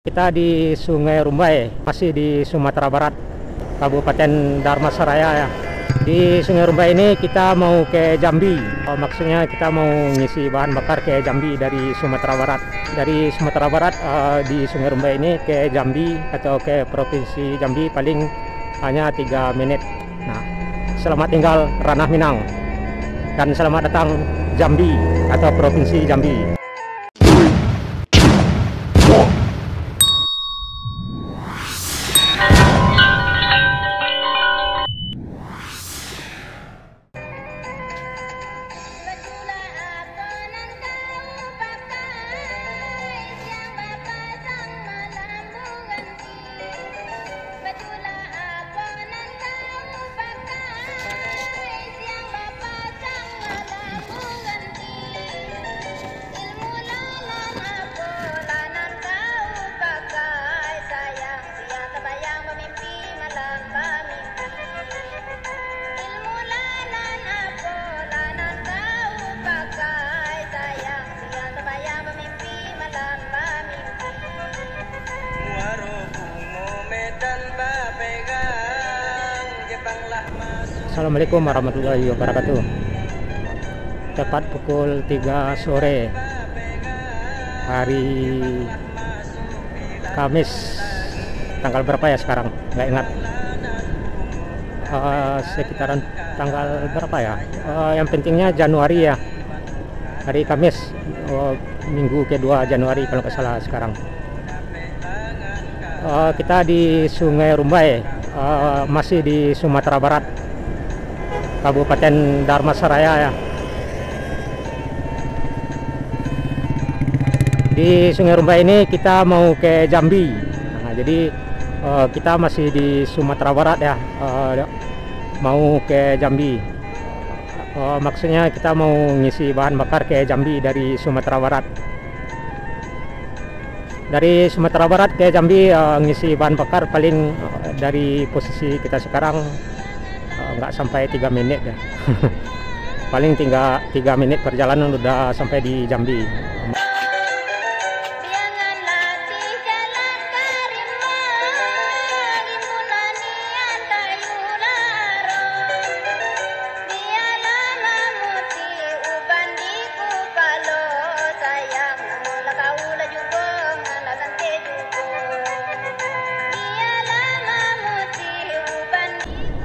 Kita di Sungai Rumbai, masih di Sumatera Barat, Kabupaten Darmasaraya ya. Di Sungai Rumbai ini kita mau ke Jambi. Oh, maksudnya kita mau ngisi bahan bakar ke Jambi dari Sumatera Barat. Dari Sumatera Barat eh, di Sungai Rumbai ini ke Jambi atau ke Provinsi Jambi paling hanya tiga menit. Nah, selamat tinggal Ranah Minang dan selamat datang Jambi atau Provinsi Jambi. Assalamualaikum warahmatullahi wabarakatuh. Tepat pukul 3 sore Hari Kamis. Tanggal berapa ya sekarang? Nggak ingat. Eh, Sekitaran tanggal berapa ya? Eh, yang pentingnya Januari ya. Hari Kamis. Oh, Minggu kedua Januari kalau nggak salah sekarang. Eh, Kita di Sungai Rumbai eh, Masih di Sumatera Barat Kabupaten Darmasaraya ya. Di Sungai Rumbai ini kita mau ke Jambi. Nah, jadi eh, kita masih di Sumatera Barat ya. Eh, mau ke Jambi. Eh, maksudnya kita mau ngisi bahan bakar ke Jambi dari Sumatera Barat. Dari Sumatera Barat ke Jambi eh, ngisi bahan bakar paling eh, dari posisi kita sekarang eh, nggak sampai tiga menit ya. paling tiga tiga menit perjalanan udah sampai di Jambi.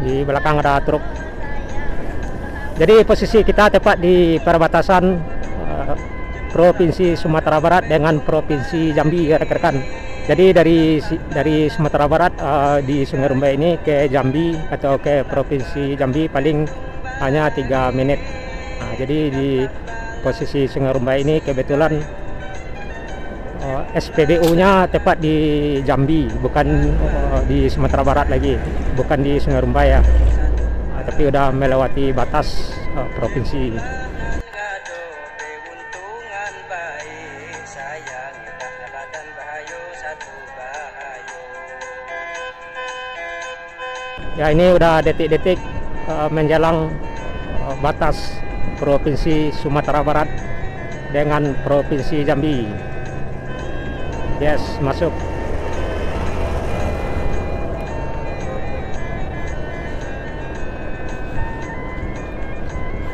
Di belakang ada truk. Jadi posisi kita tepat di perbatasan eh, Provinsi Sumatera Barat dengan Provinsi Jambi rekan-rekan. Jadi dari dari Sumatera Barat eh, di Sungai Rumbai ini ke Jambi atau ke Provinsi Jambi paling hanya tiga menit. Nah, jadi di posisi Sungai Rumbai ini kebetulan eh, SPBU-nya tepat di Jambi, bukan eh, di Sumatera Barat lagi, bukan di Sungai Rumbai ya. Ah, tapi udah melewati batas eh, provinsi. Ya ini udah detik-detik eh, menjelang eh, batas provinsi Sumatera Barat dengan provinsi Jambi. Yes, masuk.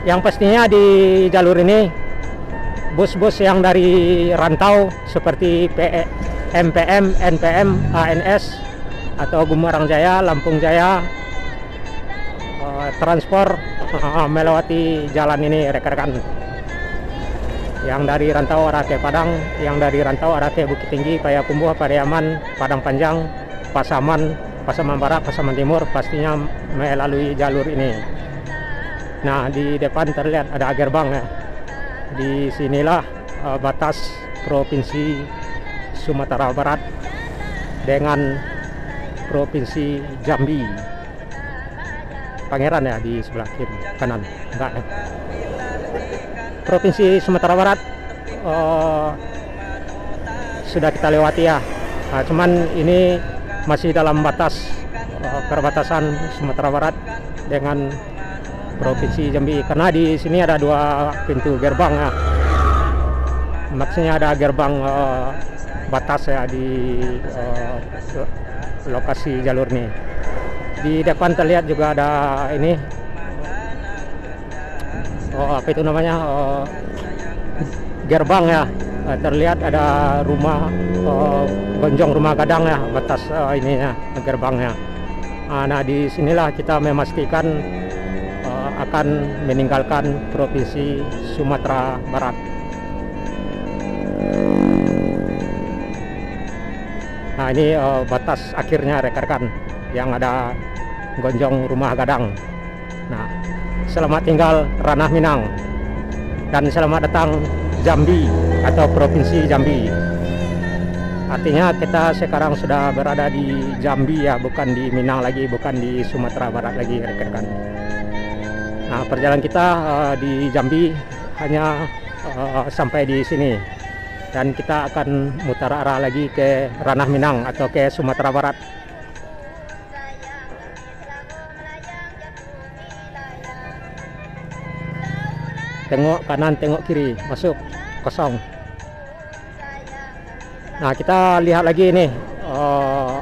Yang pastinya di jalur ini bus-bus yang dari rantau seperti PE, MPM, NPM, ANS atau Gumarang Jaya, Lampung Jaya eh, transport melewati jalan ini rekan-rekan. Yang dari rantau arah Padang, yang dari rantau arah Bukit Tinggi, Payakumbuh, Pariaman, Padang Panjang, Pasaman, Pasaman Barat, Pasaman Timur pastinya melalui jalur ini. Nah, di depan terlihat ada gerbang ya. Di sinilah eh, batas Provinsi Sumatera Barat dengan Provinsi Jambi. Pangeran ya di sebelah kiri kanan. Enggak ya. Provinsi Sumatera Barat eh, sudah kita lewati ya. Nah, cuman ini masih dalam batas eh, perbatasan Sumatera Barat dengan Provinsi Jambi karena di sini ada dua pintu gerbang ya. Maksudnya ada gerbang eh, batas ya di lo- lokasi jalur ini. Di depan terlihat juga ada ini oh apa itu namanya? Oh, gerbang ya. Eh, terlihat ada rumah oh, gonjong rumah gadang ya batas eh, ininya gerbangnya. Ah, nah di sinilah kita memastikan eh, akan meninggalkan provinsi Sumatera Barat. Nah ini eh, batas akhirnya rekan-rekan yang ada gonjong rumah gadang selamat tinggal Ranah Minang dan selamat datang Jambi atau Provinsi Jambi. Artinya kita sekarang sudah berada di Jambi ya, bukan di Minang lagi, bukan di Sumatera Barat lagi rekan-rekan. Nah, perjalanan kita eh, di Jambi hanya eh, sampai di sini dan kita akan mutar arah lagi ke Ranah Minang atau ke Sumatera Barat. Tengok kanan, tengok kiri, masuk kosong. Nah, kita lihat lagi ini eh,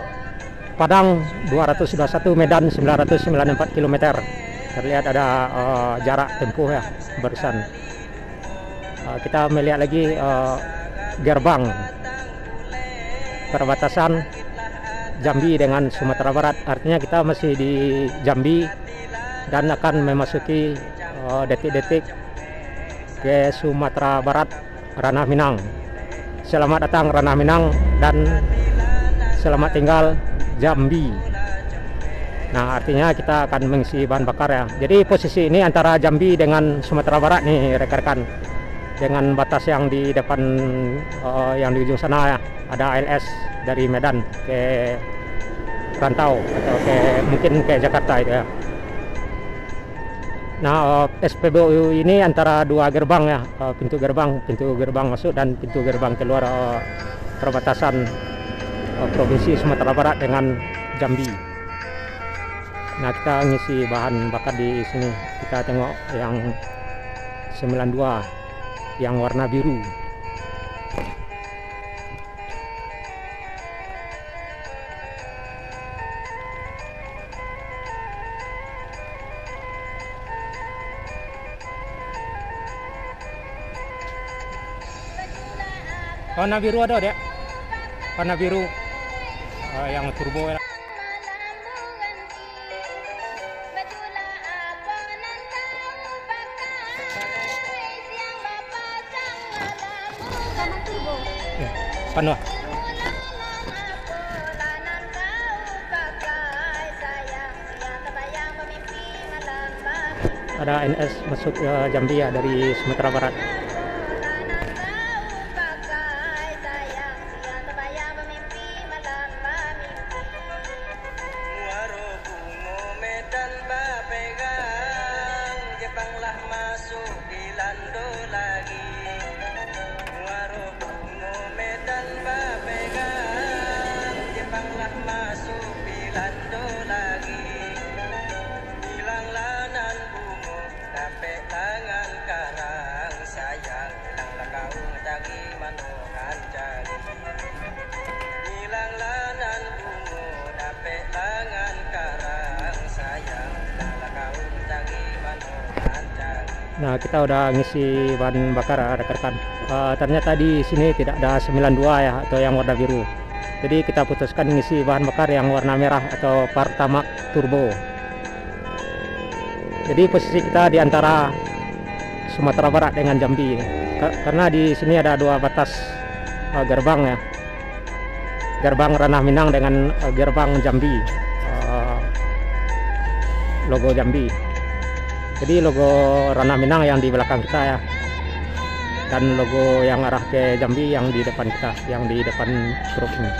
Padang 221 Medan 994 km. Terlihat ada eh, jarak tempuh ya barisan. Eh, kita melihat lagi eh, gerbang perbatasan Jambi dengan Sumatera Barat. Artinya kita masih di Jambi dan akan memasuki detik-detik ke Sumatera Barat, Ranah Minang. Selamat datang Ranah Minang dan selamat tinggal Jambi. Nah, artinya kita akan mengisi bahan bakar ya. Jadi posisi ini antara Jambi dengan Sumatera Barat nih rekan-rekan. Dengan batas yang di depan eh, yang di ujung sana ya, ada ALS dari Medan ke Rantau atau ke mungkin ke Jakarta itu ya. Nah, eh, SPBU ini antara dua gerbang ya, eh, pintu gerbang, pintu gerbang masuk dan pintu gerbang keluar eh, perbatasan provinsi Sumatera Barat dengan Jambi. Nah, kita ngisi bahan bakar di sini. Kita tengok yang 92 yang warna biru. Warna biru ada, Dek? Warna biru eh, yang turbo ya. Bami. Ada NS masuk eh, Jambi ya dari Sumatera Barat. Kita udah ngisi bahan bakar rekan-rekan. Eh, ternyata di sini tidak ada 92 ya atau yang warna biru. Jadi kita putuskan ngisi bahan bakar yang warna merah atau Pertamax Turbo. Jadi posisi kita di antara Sumatera Barat dengan Jambi. Ka- Karena di sini ada dua batas eh, gerbang ya. Gerbang Ranah Minang dengan eh, gerbang Jambi. Logo Jambi. Jadi logo Ranah Minang yang di belakang kita ya. Dan logo yang arah ke Jambi yang di depan kita, yang di depan grup ini.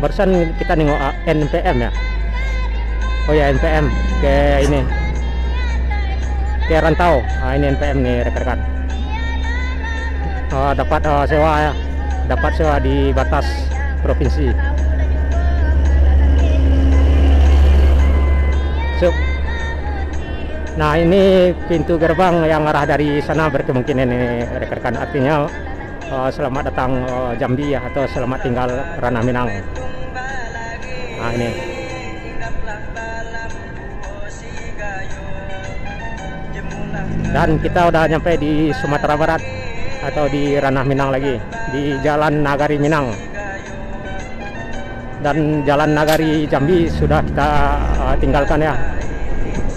Barusan kita nengok ah, NPM ya. Oh ya NPM ke ini ke Rantau. Ah, ini NPM nih rekan-rekan. Oh, dapat oh, sewa ya. Dapat sewa di batas provinsi. Nah ini pintu gerbang yang arah dari sana berkemungkinan ini rekan-rekan. Artinya eh, selamat datang eh, Jambi ya atau selamat tinggal Ranah Minang. Nah ini. Dan kita udah nyampe di Sumatera Barat atau di Ranah Minang lagi di Jalan Nagari Minang. Dan Jalan Nagari Jambi sudah kita eh, tinggalkan ya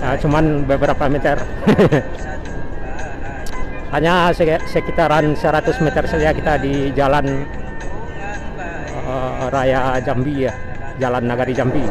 Eh, cuman beberapa meter. Hanya sek- sekitaran 100 meter saja kita di Jalan eh, Raya Jambi ya Jalan Nagari Jambi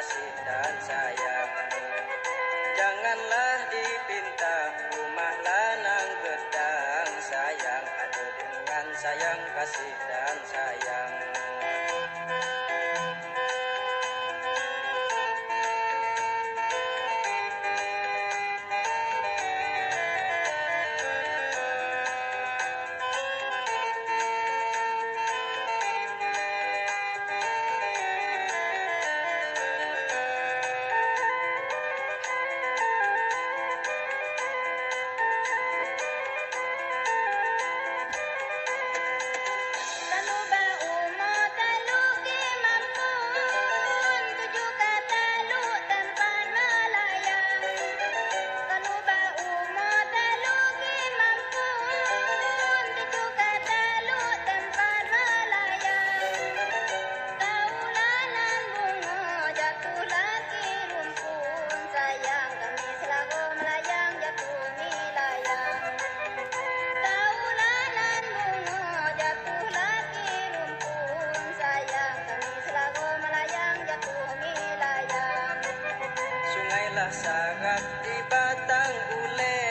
kasih dan sayang Sungailah sagap di batang ule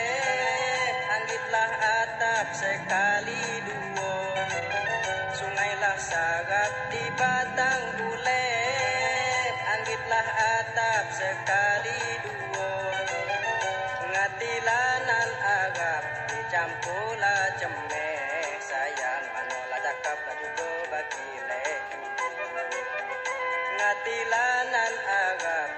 Anggitlah atap sekali duo Sungailah sagap di batang ule Anggitlah atap sekali duo Ngatilanan agap dicampula cemeh Sayang manola dakap juga bagi ngatilanan agap